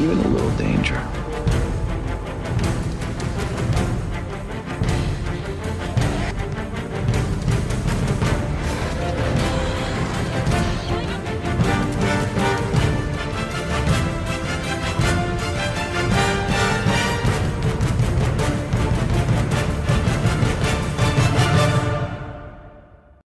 even a little danger.